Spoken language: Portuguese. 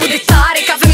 Carro de tárica,